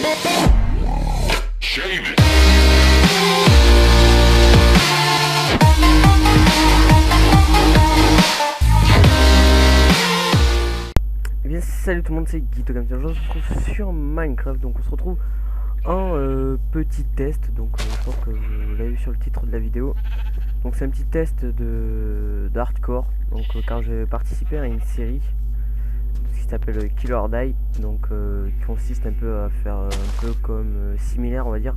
Eh bien salut tout le monde c'est Guito comme Aujourd'hui on se retrouve sur Minecraft. Donc on se retrouve en euh, petit test. Donc euh, je pense que vous l'avez vu sur le titre de la vidéo. Donc c'est un petit test de d'hardcore donc euh, car j'ai participé à une série qui s'appelle Kill or Die. Donc consiste un peu à faire euh, un peu comme euh, similaire on va dire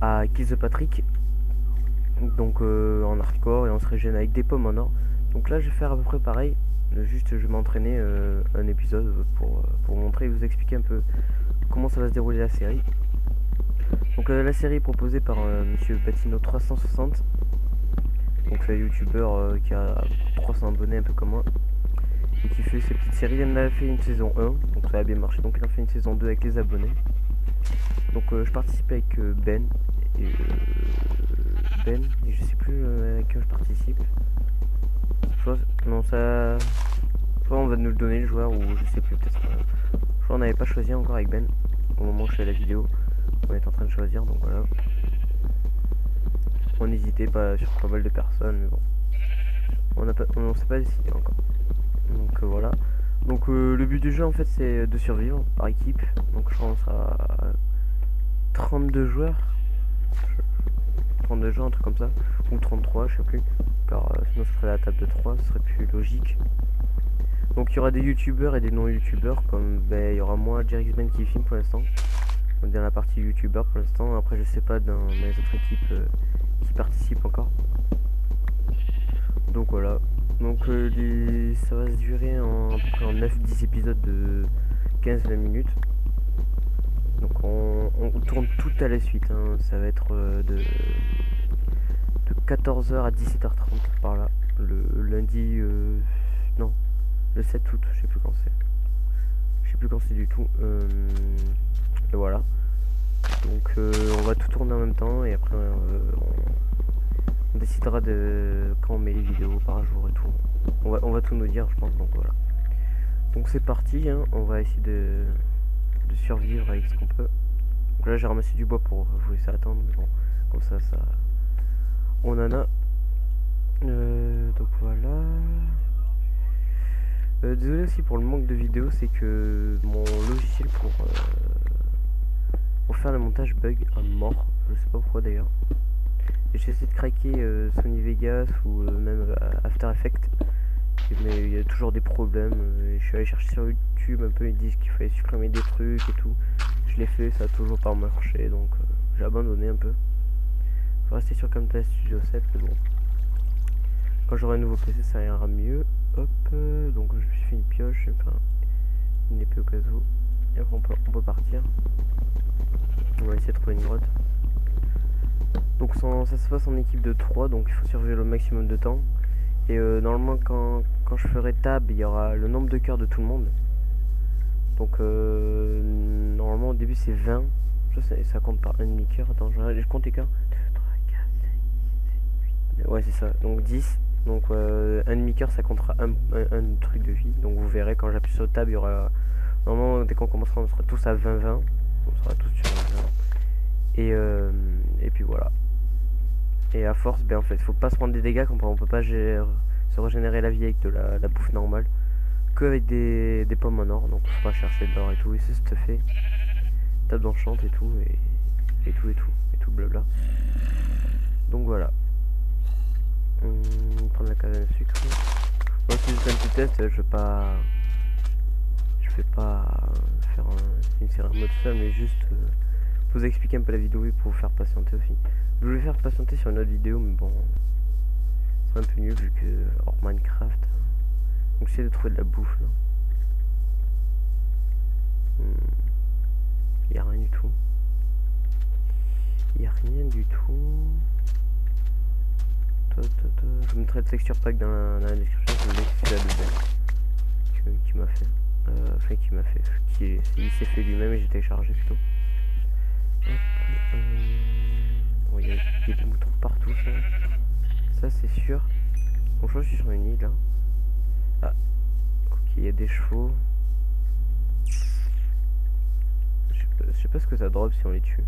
à Kill the Patrick. Donc euh, en hardcore et on se régène avec des pommes en or. Donc là je vais faire à peu près pareil. Juste, je vais m'entraîner un épisode pour, pour montrer et vous expliquer un peu comment ça va se dérouler la série. Donc la série est proposée par Monsieur Patino 360, donc le youtubeur qui a 300 abonnés un peu comme moi et qui fait ses petites séries. Il en a fait une saison 1, donc ça a bien marché. Donc il en fait une saison 2 avec les abonnés. Donc euh, je participe avec euh, Ben et euh, Ben et je sais plus avec qui je participe. Je non ça on va nous le donner le joueur ou je sais plus peut-être je crois on n'avait pas choisi encore avec Ben au moment où je fais la vidéo on est en train de choisir donc voilà on hésitait pas sur pas mal de personnes mais bon on n'a pas on s'est pas décidé encore donc euh, voilà. Donc euh, le but du jeu en fait c'est de survivre par équipe. Donc je pense à 32 joueurs. 32 joueurs un truc comme ça. Ou 33 je sais plus. Car euh, sinon ce serait la table de 3 ce serait plus logique. Donc il y aura des youtubeurs et des non youtubeurs comme ben il y aura moi Jerixman qui filme pour l'instant. Dans la partie youtubeur pour l'instant. Après je sais pas dans, les autres équipes qui participent encore. Donc voilà donc euh, ça va se durer en, à peu près en 9-10 épisodes de 15-20 minutes. Donc on, tourne tout à la suite hein. ça va être euh, de de 14h à 17h30 par là. Le lundi euh, non le 7 août je sais plus quand c'est. Je sais plus quand c'est du tout et voilà. Donc on va tout tourner en même temps et après on, on décidera de quand on met les vidéos par jour et tout. On va, on va tout nous dire je pense donc voilà. Donc c'est parti hein. on va essayer de, survivre avec ce qu'on peut. Donc là j'ai ramassé du bois pour vous laisser attendre mais bon comme ça ça on en a. Euh, donc voilà. Euh, désolé aussi pour le manque de vidéos c'est que mon logiciel pour euh, pour faire le montage bug à mort. Je sais pas pourquoi d'ailleurs Essayé de craquer euh, Sony Vegas ou euh, même euh, After Effects. Mais il y a toujours des problèmes je suis allé chercher sur YouTube un peu ils disent qu'il fallait supprimer des trucs et tout. Je l'ai fait ça a toujours pas marché donc j'ai abandonné un peu. Faut rester sur Camtasia Studio 7 mais bon. Quand j'aurai un nouveau PC ça ira mieux. Hop donc je me suis fait une pioche enfin une épée au cas où. Et après on peut, on peut partir. On va essayer de trouver une grotte donc ça se passe en équipe de 3 donc il faut survivre le maximum de temps. Et euh, normalement quand, je ferai tab il y aura le nombre de cœurs de tout le monde. Donc euh, normalement au début c'est 20 ça, compte par un demi cœur attends je, je compte les cœurs. 2, 3, 4, 5, 6, 7, 8 ouais c'est ça. Donc 10 donc euh, un demi cœur ça comptera un, un- truc de vie. Donc vous verrez quand j'appuie sur tab il y aura normalement dès qu'on commencera on sera tous à 20-20 on sera tous sur 20 et, euh, et puis voilà. Et à force ben en fait faut pas se prendre des dégâts comme on peut pas se régénérer la vie avec de la, bouffe normale. Que avec des, pommes en or donc faut pas chercher de l'or et tout et c'est fait. Table d'enchante et tout et, et tout et tout et tout blabla. Donc voilà. Hum, prendre la canne à sucre. Moi c'est juste un petit test je vais pas je vais pas faire un- une série en mode seul mais juste euh, vous expliquer un peu la vidéo et pour vous faire patienter aussi. Je voulais faire patienter sur une autre vidéo mais bon c'est un peu nul vu que hors Minecraft donc j'essaie de trouver de la bouffe là. Il y a rien du tout. Il a rien du tout. Je mettrai le texture pack dans la, description si vous c'est la de Ben qui, qui m'a fait euh, enfin qui m'a fait qui il s'est fait lui-même et j'ai téléchargé plutôt Bon, il y, a des moutons partout ça c'est sûr bon je suis sur une île hein. ah ok il y a des chevaux je sais Je sais pas ce que ça drop si on les tue.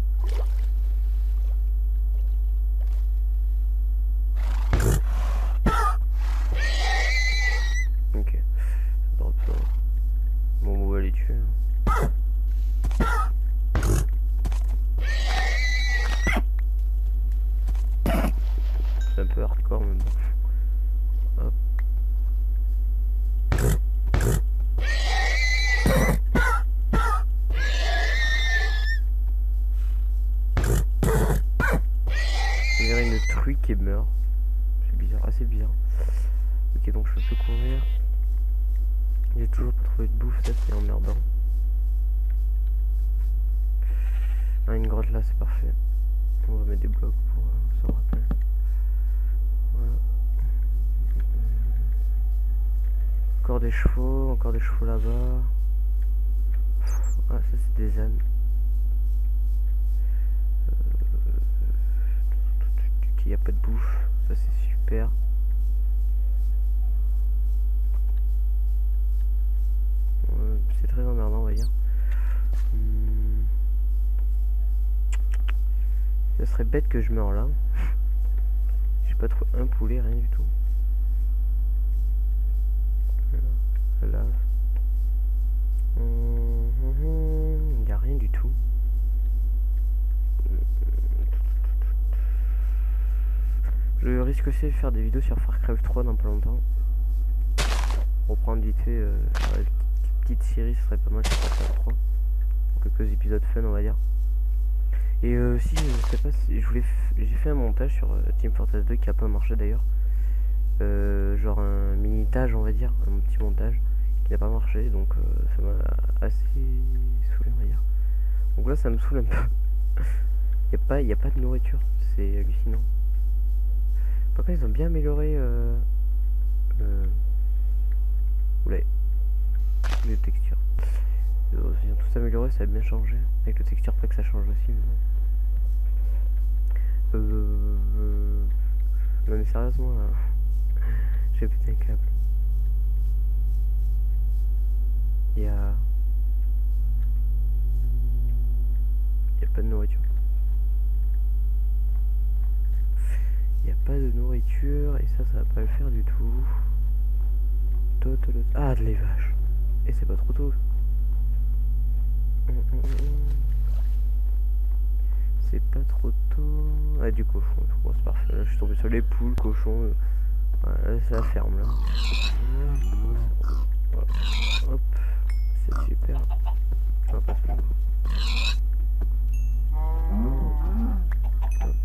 Qui meurt. C'est bizarre, assez bizarre. Ok, donc je peux courir. J'ai toujours pas trouvé de bouffe, ça c'est emmerdant. Ah, une grotte là, c'est parfait. On va mettre des blocs pour euh, s'en rappeler. Voilà. Encore des chevaux, encore des chevaux là-bas. Ah, ça c'est des ânes. Il n'y a pas de bouffe, ça c'est super. Euh, c'est très emmerdant, on va dire. Hmm. Ça serait bête que je meure là. J'ai pas trouvé un poulet, rien du tout. De faire des vidéos sur Far Cry 3 dans pas longtemps. Reprendre vite fait euh, une petite série, ce serait pas mal sur Far Cry 3. Quelques épisodes fun, on va dire. Et euh, si, je sais pas si je voulais. J'ai fait un montage sur euh, Team Fortress 2 qui a pas marché d'ailleurs. Euh, genre un mini-tage, on va dire, un petit montage qui n'a pas marché, donc ça m'a assez saoulé, on va dire. Donc là, ça me saoule un peu. Il n'y a, y a pas de nourriture, c'est hallucinant. Par contre, ils ont bien amélioré. Euh, euh, oula, les textures. Ils ont tout amélioré, ça a bien changé. Avec le texture pack, ça change aussi. mais. Euh, euh, non, mais sérieusement, là, j'ai pété un câble. Il y a. Il y a pas de nourriture. N'y a pas de nourriture et ça, ça va pas le faire du tout. Ah, de l'élevage. Et c'est pas trop tôt. Hum, hum, hum. C'est pas trop tôt. Ah, du cochon. Bon, c'est parfait. Là, je suis tombé sur les poules, cochons. euh. Ouais, là, ça ferme là. Voilà. Hop. C'est super.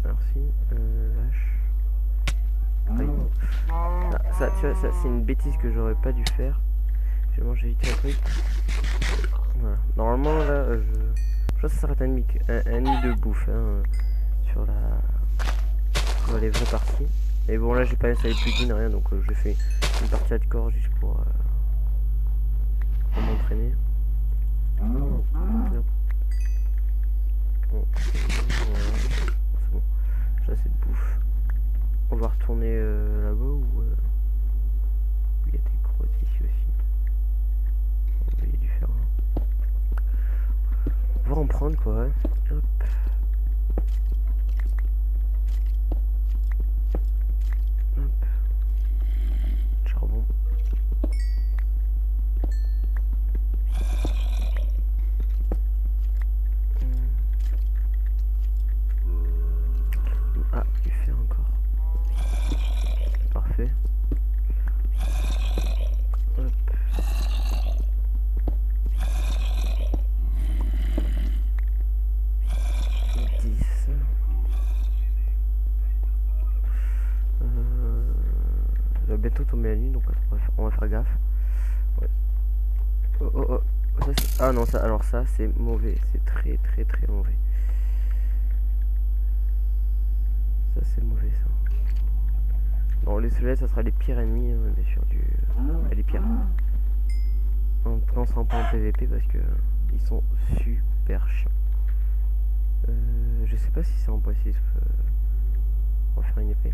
Merci. Euh, vache. Ah, ça, tu vois, ça, c'est une bêtise que j'aurais pas dû faire. J'ai mangé vite un truc. Voilà. Normalement, là, euh, je... je pense que ça serait un nid, un, un de bouffe hein, euh, sur la. sur les vraies parties. Mais bon, là, j'ai pas installé de plugin, rien, donc euh, j'ai fait une partie hardcore juste pour, euh, pour m'entraîner. Voilà. C'est de. On va retourner euh, là-bas ou euh, il y a des grottes ici aussi. On va du faire. hein. On va en prendre quoi. Bientôt tomber la nuit, donc on va faire, gaffe. Oh, oh, oh. Ça, ah non, ça, alors ça, c'est mauvais. C'est très, très, très mauvais. Ça, c'est mauvais, ça. Bon, les soleils, ça sera les pires ennemis, hein, bien sûr, du... euh, les pires. On sera pas en PVP parce que euh, ils sont super chiants. Euh, je sais pas si c'est en 6. euh, on va faire une épée.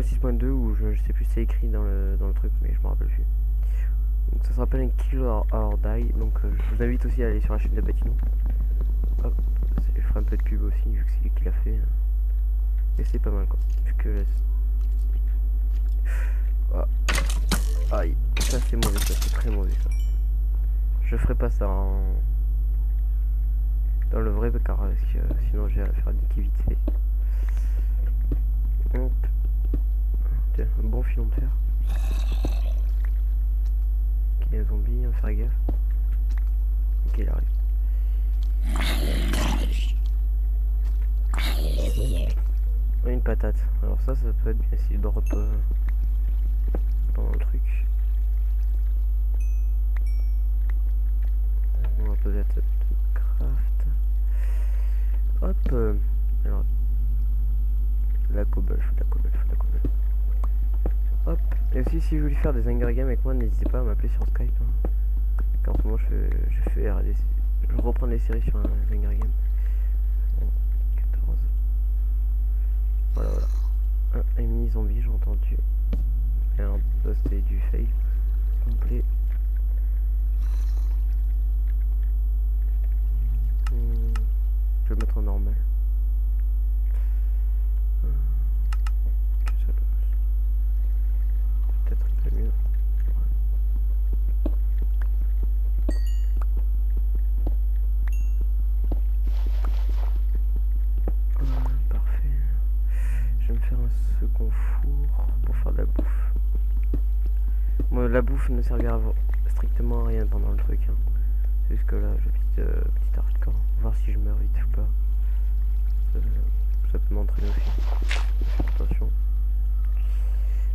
6.2 ou je, sais plus c'est écrit dans le, dans le, truc mais je me rappelle plus. Donc ça s'appelle un kill or, or die. Donc euh, je vous invite aussi à aller sur la chaîne de Batinou. Hop, je ferai un peu de pub aussi vu que c'est lui qui l'a fait. Hein. Et c'est pas mal quoi. Vu que ah. Aïe, ça c'est mauvais, ça c'est très mauvais ça. Je ferai pas ça en... dans le vrai car euh, sinon j'ai à faire niquer vite fait. Un bon filon de fer. Ok, un zombie, va faire gaffe. Ok, il arrive. Une patate. Alors ça, ça peut être bien s'il drop euh, dans le truc. On va de craft. Hop. euh, alors. La cobble, la cobble, la cobble. Et aussi, si vous voulez faire des Hunger Games avec moi, n'hésitez pas à m'appeler sur Skype. Hein. Car en ce moment, je, je fais des, je reprends des séries sur un Hunger Games. Bon, 14. Voilà, voilà. Un mini zombie, j'ai entendu. Merde, ça c'était du fail complet. Hmm, je vais le mettre en normal. Ne servira strictement à rien pendant le truc. Hein. C'est juste que là, je petite, euh, petit hardcore. Voir si je meurs vite ou pas. Ça, ça peut m'entraîner aussi. Attention.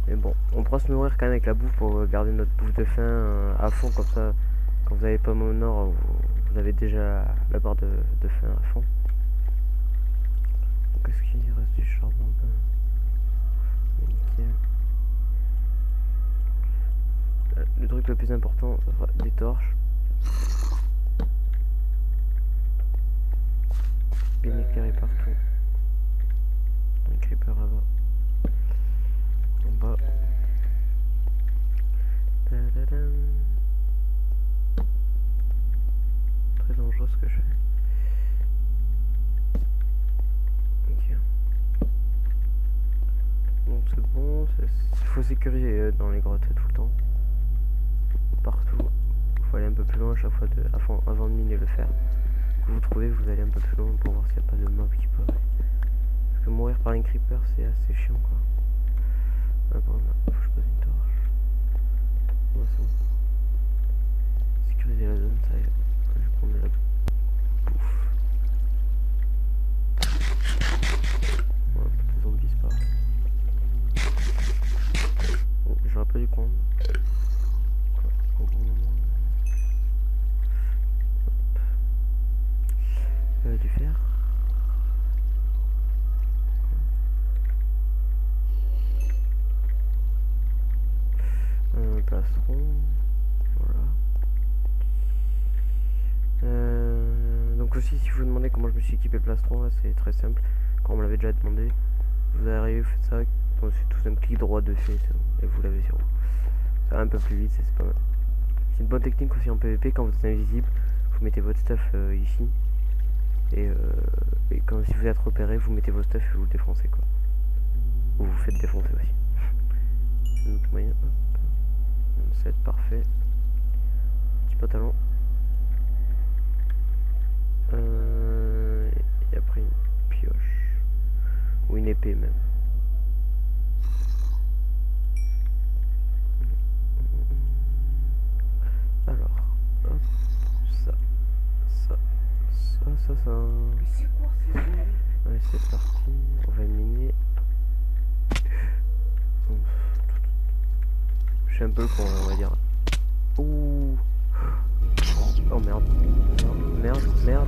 Mais bon, on pourra se nourrir quand même avec la bouffe pour euh, garder notre bouffe de faim euh, à fond. Comme ça, quand vous avez pas au nord, vous, avez déjà la barre de, de faim à fond. Donc, Est-ce qu'il reste du charbon ben, Nickel. Euh, Le truc le plus important, ça sera des torches. Bien éclairé partout. Un creeper là-bas. En bas. Tadadam. Très dangereux ce que je fais. Ok. Donc c'est bon, il faut sécuriser euh, dans les grottes tout le temps. Partout. faut aller un peu plus loin à chaque fois de, avant, avant de miner le fer. Que vous trouvez, vous allez un peu plus loin pour voir s'il n'y a pas de mob qui peut. Parce que mourir par un creeper c'est assez chiant quoi. Ah bon, là, faut que je pose une torche. Bon. Sécuriser la zone, ça y est. Je de la bouffe. Ouais, des zombies pas grave. Oh, J'aurais pas dû prendre. Euh, donc aussi si vous vous demandez comment je me suis équipé plastron c'est très simple. Quand on me l'avait déjà demandé, vous arrivez, vous faites ça, c'est tout un clic droit dessus et vous l'avez sur vous. Ça va un peu plus vite, c'est pas mal. C'est une bonne technique aussi en PvP quand vous êtes invisible, vous mettez votre stuff euh, ici. Et, euh, et quand si vous êtes repéré, vous mettez vos stuff et vous le défoncez quoi. Ou vous faites défoncer aussi. Un autre moyen, hop. 7 parfait. Petit pantalon. Euh, et après une pioche. Ou une épée même. Alors, hop, ça, ça, ça, ça, ça. Allez, c'est parti. On va miner. Je suis un peu con, on va dire. Oh merde. Merde, merde, merde.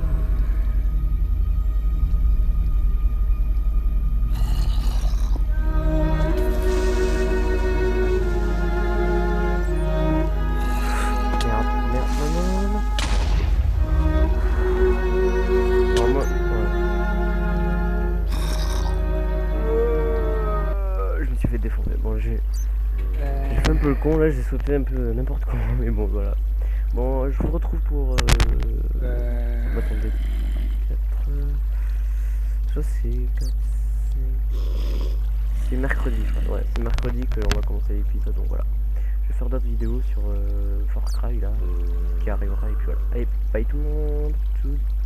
Bon, j'ai peu le con là, j'ai sauté un peu n'importe comment, mais bon, voilà. Bon, je vous retrouve pour. Euh... Euh, Attendez. 4. Ça c'est 4, 5. C'est mercredi, je crois. Ouais, c'est mercredi que on va commencer l'épisode, donc voilà. Je vais faire d'autres vidéos sur euh, Far Cry là, qui arrivera et puis voilà. Allez, bye tout le monde. Tchuss.